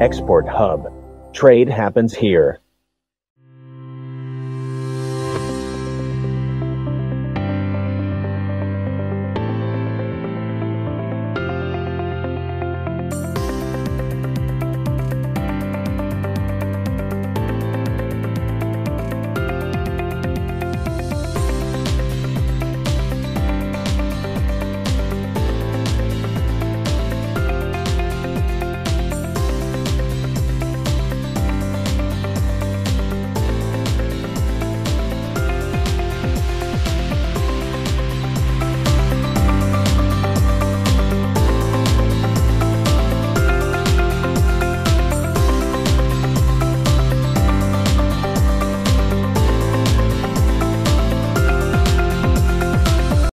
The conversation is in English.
export hub. Trade happens here.